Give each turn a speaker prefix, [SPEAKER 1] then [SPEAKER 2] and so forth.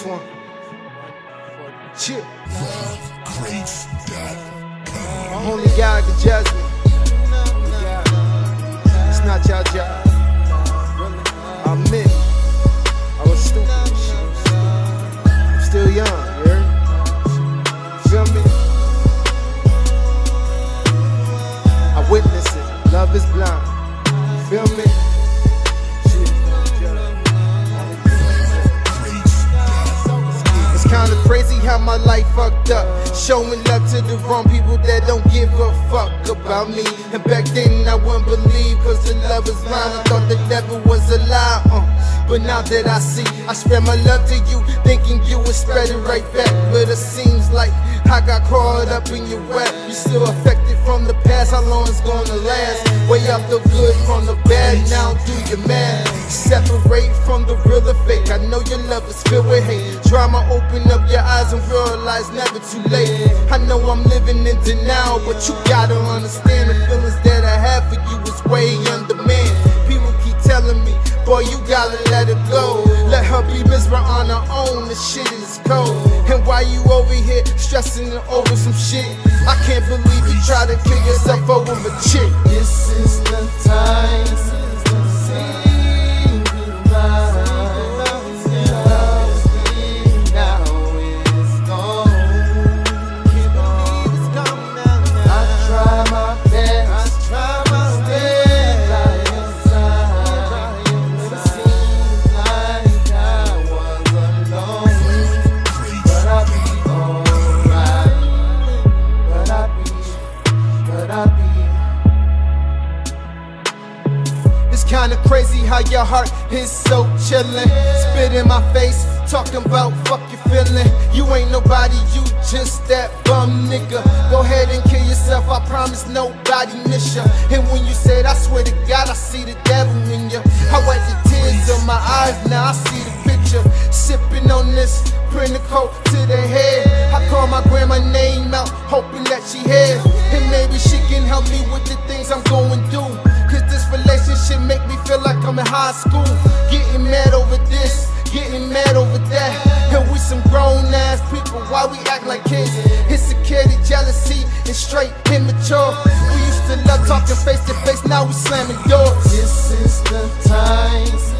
[SPEAKER 1] Shit.
[SPEAKER 2] Lovecrates.com.
[SPEAKER 1] Only God can judge me. It's not your job. I admit it. I was stupid. I'm still young, you heard? Feel me? I witness it. Love is blind. Feel me? Crazy how my life fucked up. Showing love to the wrong people that don't give a fuck about me. And back then I wouldn't believe, cause the love was blind. I thought the devil was a lie. Uh. But now that I see, I spread my love to you, thinking you would spread it right back. But it seems like I got caught up in your web. You still affected from the past, how long it's gonna last? Weigh up the good from the bad, now do your math. Separate from the real or fake. I know your love is filled realize never too late. I know I'm living in denial, but you gotta understand the feelings that I have for you is way under man. People keep telling me, boy, you gotta let her go. Let her be miserable on her own, the shit is cold. And why you over here stressing over some shit? I can't believe you try to kill yourself over a chick. It's kinda crazy how your heart is so chillin'. Spit in my face, talking about fuck you feeling. You ain't nobody, you just that bum nigga. Go ahead and kill yourself, I promise nobody miss ya. And when you said, I swear to God, I see the devil in ya. I wipe the tears on my eyes, now I see the picture. Sipping on this, print the coat to the head. I call my grandma name make me feel like I'm in high school. Getting mad over this, getting mad over that. And we some grown ass people, why we act like kids? Insecurity, jealousy, and straight immature. We used to love talking face to face, now we slamming doors.
[SPEAKER 3] This is the time